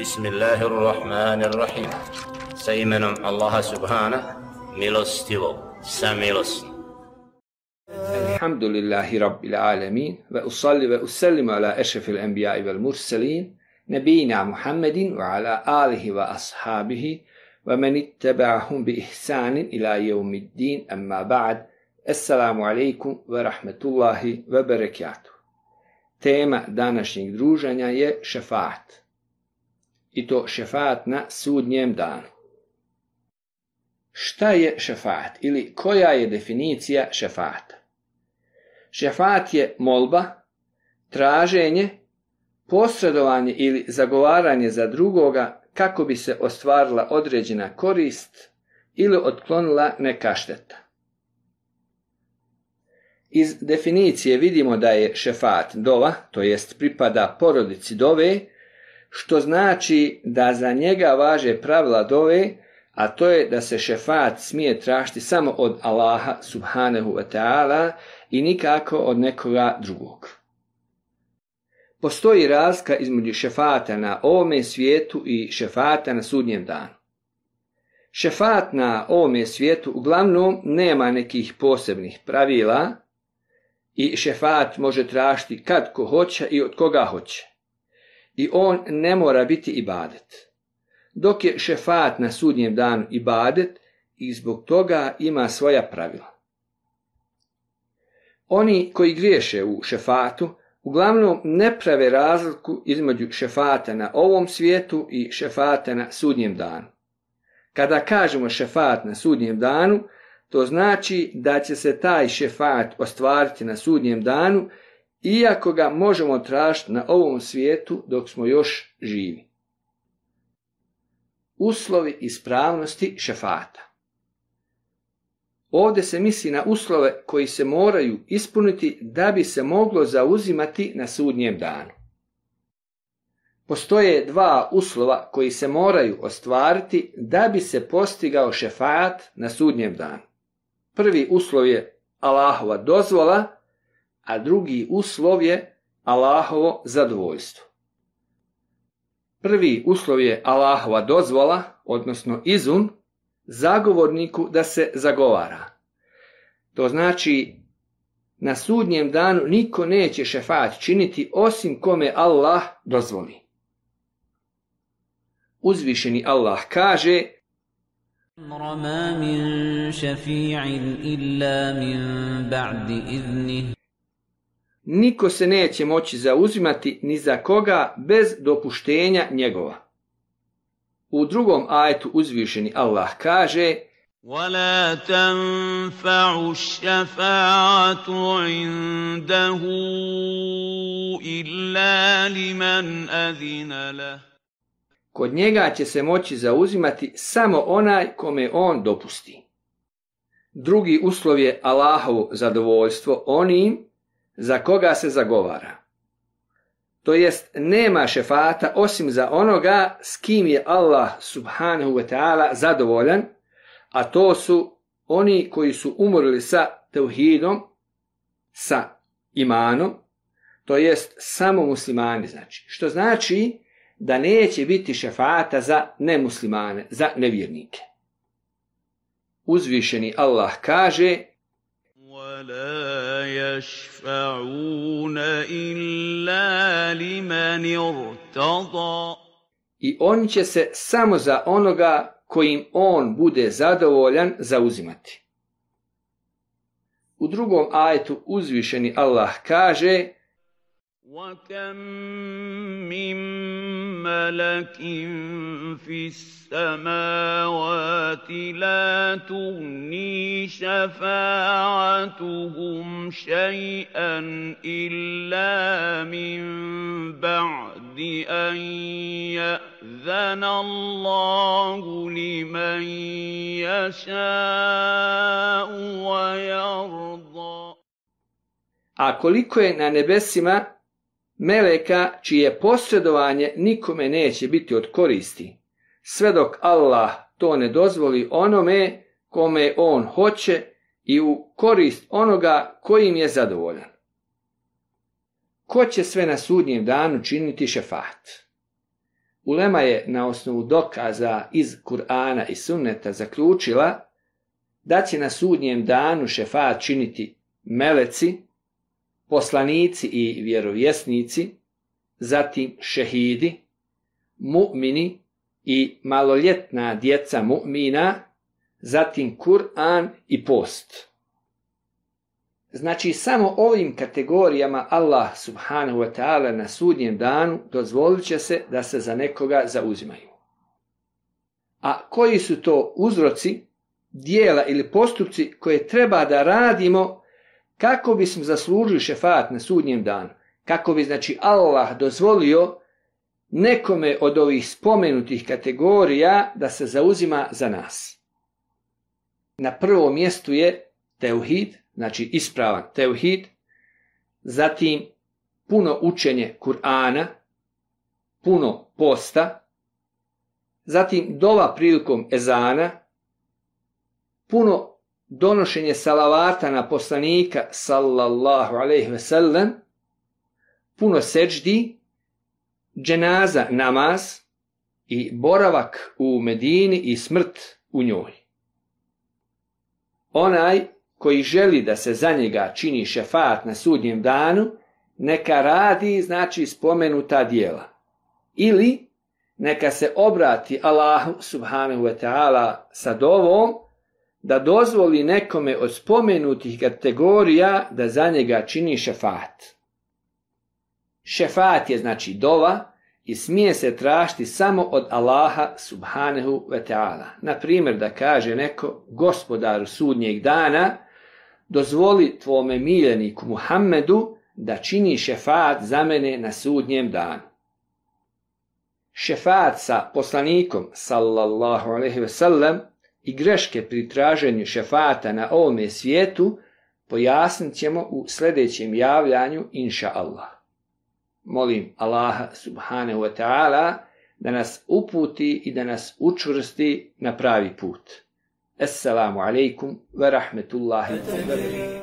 بسم الله الرحمن الرحيم imenom Allaha subhana milostivog samilosnog الحمد لله رب العالمين وأصلي وأسلم على أشرف الأنبياء والمرسلين نبينا محمد وعلى آله وأصحابه ومن اتبعهم بإحسان إلى يوم الدين أما بعد السلام عليكم ورحمة الله وبركاته Tema današnjeg druženja je šefat. I to šefat na sudnjem danu. Šta je šefat ili koja je definicija šefata? Šefat je molba, traženje, posredovanje ili zagovaranje za drugoga kako bi se ostvarila određena korist ili otklonila neka šteta. Iz definicije vidimo da je šefat dova, to jest pripada porodici dove, što znači da za njega važe pravila dove, a to je da se šefat smije tražiti samo od Allaha subhanahu wa ta'ala i nikako od nekoga drugog. Postoji razlika između šefata na ovome svijetu i šefata na sudnjem danu. Šefat na ovome svijetu uglavnom nema nekih posebnih pravila i šefat može tražiti kad ko hoće i od koga hoće. I on ne mora biti ibadet. Dok je šefat na sudnjem danu ibadet i zbog toga ima svoja pravila. Oni koji griješe u šefatu uglavnom ne prave razliku između šefata na ovom svijetu i šefata na sudnjem danu. Kada kažemo šefat na sudnjem danu, to znači da će se taj šefat ostvariti na sudnjem danu, iako ga možemo tražiti na ovom svijetu dok smo još živi. Uslovi ispravnosti šefata Ovdje se misli na uslove koji se moraju ispuniti da bi se moglo zauzimati na sudnjem danu. Postoje dva uslova koji se moraju ostvariti da bi se postigao šefat na sudnjem danu. Prvi uslov je Allahova dozvola, a drugi uslov je Allahovo zadvojstvo. Prvi uslov je Allahova dozvola, odnosno izun, zagovorniku da se zagovara. To znači, na sudnjem danu niko neće šefat činiti osim kome Allah dozvoli. Uzvišeni Allah kaže min šefi'in illa min ba'di iznih Niko se neće moći zauzimati ni za koga bez dopuštenja njegova. U drugom ajetu uzvišeni Allah kaže ولا تنفع الشفاعة عنده إلا لمن أذن له Kod njega će se moći zauzimati samo onaj kome on dopusti. Drugi uslov je Allahovo zadovoljstvo onim za koga se zagovara. To jest nema šefata osim za onoga s kim je Allah subhanahu wa ta'ala zadovoljan, a to su oni koji su umorili sa teuhidom, sa imanom, to jest samo muslimani znači. Što znači da neće biti šefata za nemuslimane, za nevjernike. Uzvišeni Allah kaže ولا يشفعون إلا لمن ارتضى i oni će se samo za onoga kojim on bude zadovoljan zauzimati. U drugom ajetu uzvišeni Allah kaže وكم من ملك في السماوات لا تغني شفاعتهم شيئا إلا من بعد أن يأذن الله لمن يشاء ويرضى A koliko je na nebesima meleka čije posredovanje nikome neće biti od koristi, sve dok Allah to ne dozvoli onome kome on hoće i u korist onoga kojim je zadovoljan. Ko će sve na sudnjem danu činiti šefat? Ulema je na osnovu dokaza iz Kur'ana i Sunneta zaključila da će na sudnjem danu šefat činiti meleci, poslanici i vjerovjesnici, zatim šehidi, mu'mini i maloljetna djeca mu'mina, zatim Kur'an i post. Znači, samo ovim kategorijama Allah subhanahu wa ta'ala na sudnjem danu dozvolit će se da se za nekoga zauzimaju. A koji su to uzroci, dijela ili postupci koje treba da radimo kako bismo zaslužili šefat na sudnjem danu? Kako bi, znači, Allah dozvolio nekome od ovih spomenutih kategorija da se zauzima za nas. Na prvom mjestu je teuhid, znači ispravan teuhid, zatim puno učenje Kur'ana, puno posta, zatim dova prilikom ezana, puno donošenje salavata na poslanika sallallahu alaihi ve sellem, puno seđdi, dženaza namaz i boravak u Medini i smrt u njoj. Onaj koji želi da se za njega čini šefat na sudnjem danu, neka radi, znači, spomenuta dijela. Ili neka se obrati Allahu subhanahu wa ta'ala sa dovom da dozvoli nekome od spomenutih kategorija da za njega čini šefat. Šefat je znači dova i smije se tražiti samo od Allaha subhanahu wa ta'ala. Na primjer da kaže neko gospodaru sudnjeg dana dozvoli tvome miljeniku Muhammedu da čini šefat za mene na sudnjem danu. Šefat sa poslanikom sallallahu alaihi ve sellem i greške pri traženju šefata na ovome svijetu pojasnit ćemo u sljedećem javljanju inša Allah molim Allaha subhanahu wa ta'ala da nas uputi i da nas učvrsti na pravi put. Assalamu alaikum wa rahmetullahi wa barakatuh.